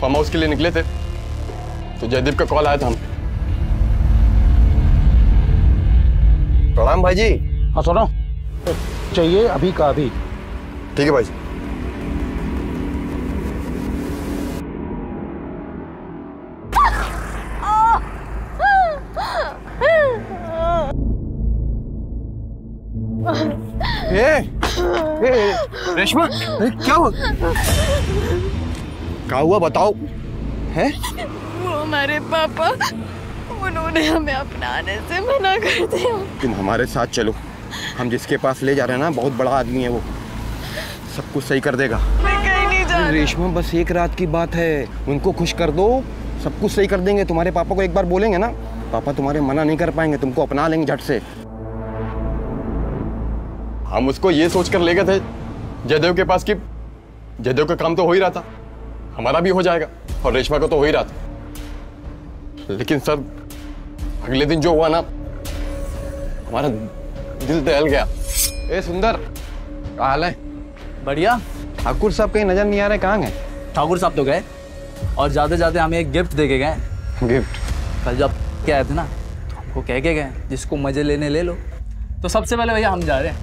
Speaker 24: फार्म हाउस के लिए निकले थे तो जयदेव का कॉल आया था हम प्रणाम भाई जी।
Speaker 10: हाँ सुनो। चाहिए अभी का अभी।
Speaker 24: ठीक है भाई जी।
Speaker 11: रेशमा क्या हुआ?
Speaker 24: क्या हुआ बताओ है?
Speaker 26: वो हमारे पापा उन्होंने हमें अपनाने से मना कर दिया।
Speaker 24: तुम हमारे साथ चलो। हम जिसके पास ले जा रहे हैं ना बहुत बड़ा आदमी है वो। सब कुछ सही कर देगा।
Speaker 26: मैं कहीं नहीं जा
Speaker 24: रेशमा बस एक रात की बात है। उनको खुश कर दो। सब कुछ सही कर देंगे। तुम्हारे पापा को एक बार बोलेंगे ना पापा तुम्हारे मना नहीं कर पाएँगे। तुमको अपना लेंगे झट से। हम उसको ये सोच कर ले गए थे जयदेव के पास कि जयदेव का काम तो हो ही रहा था। हमारा भी हो जाएगा और रेशमा का तो हो ही रहा था। लेकिन सर अगले दिन जो हुआ ना हमारा दिल दहल गया। ए सुंदर क्या हाल है?
Speaker 25: बढ़िया।
Speaker 24: ठाकुर साहब कहीं नज़र नहीं आ रहे कहाँ गए?
Speaker 25: ठाकुर साहब तो गए और जाते जाते हमें एक गिफ्ट दे के गए।
Speaker 24: गिफ्ट
Speaker 25: कल जब क्या आए थे ना तो हमको कह के गए जिसको मज़े लेने ले लो। तो सबसे पहले भैया हम जा रहे हैं।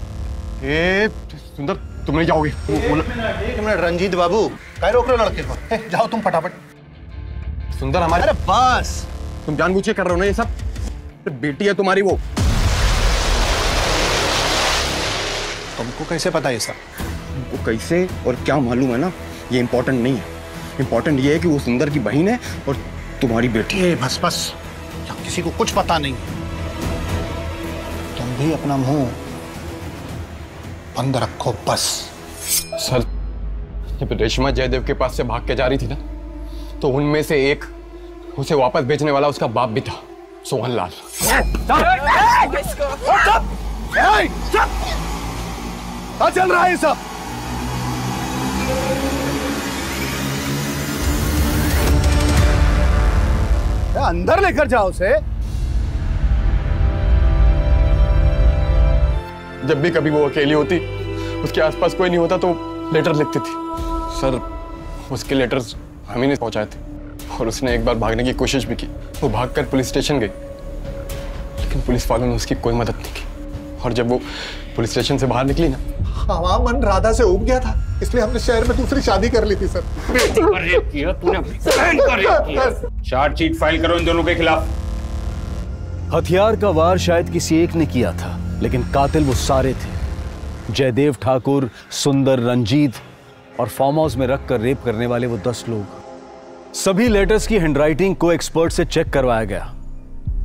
Speaker 24: ए सुंदर तुम नहीं जाओगे।
Speaker 21: एक मिनट रंजीत बाबू काय रोक रहे हो लड़के को? जाओ तुम फटाफट।
Speaker 24: सुंदर हमारे
Speaker 21: अरे बस।
Speaker 24: तुम जानबूझ के कर रहे हो ना ये सब? बेटी है तुम्हारी वो।
Speaker 21: तुमको कैसे पता ये सब?
Speaker 24: वो कैसे और क्या मालूम है ना? ये इम्पोर्टेंट नहीं है। इम्पोर्टेंट ये है कि वो सुंदर की बहन है और तुम्हारी बेटी
Speaker 21: ये बस बस। किसी को कुछ पता नहीं तुम भी अपना मुँह बंद रखो बस।
Speaker 24: सर जब रेशमा जयदेव के पास से भाग के जा रही थी ना? तो उनमें से एक उसे वापस भेजने वाला उसका बाप भी था सोहन लाल
Speaker 11: क्या चल रहा है सब? अंदर लेकर जाओ उसे।
Speaker 24: जब भी कभी वो अकेली होती उसके आसपास कोई नहीं होता तो लेटर लिखती थी। सर उसके लेटर्स हम ही ने पहुँचाए थे। और उसने एक बार भागने की कोशिश भी की। वो भागकर पुलिस स्टेशन गई। लेकिन पुलिस वालों ने उसकी कोई मदद नहीं की। और जब वो पुलिस स्टेशन से बाहर निकली ना
Speaker 21: हमारा मन राधा से उब गया था। इसलिए हमने शहर में दूसरी शादी कर ली थी सर।
Speaker 4: चार्जशीट फ़ाइल करो इन दोनों के खिलाफ।
Speaker 16: हथियार का वार शायद किसी एक ने किया था। लेकिन कातिल वो सारे थे। जयदेव ठाकुर, सुंदर रंजीत और फार्म हाउस में रखकर रेप करने वाले वो दस लोग। सभी लेटर्स की हैंडराइटिंग को एक्सपर्ट से चेक करवाया गया।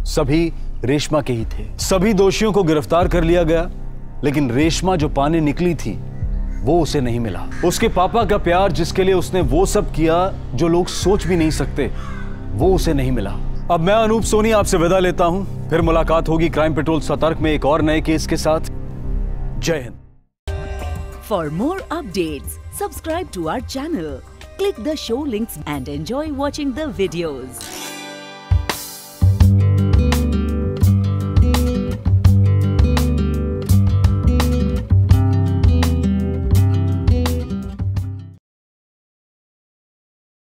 Speaker 16: सभी रेशमा के ही थे। सभी दोषियों को गिरफ़्तार कर लिया गया, लेकिन रेशमा जो पाने निकली थी, वो उसे नहीं मिला। उसके पापा का प्यार जिसके लिए उसने वो सब किया, जो लोग सोच भी नहीं सकते, वो उसे नहीं मिला। अब मैं अनूप सोनी आपसे विदा लेता हूँ। फिर मुलाकात होगी क्राइम पेट्रोल सतर्क में एक और नए केस के साथ। जय Hind.
Speaker 29: For more update subscribe to our channel click the show link and enjoy watching the videos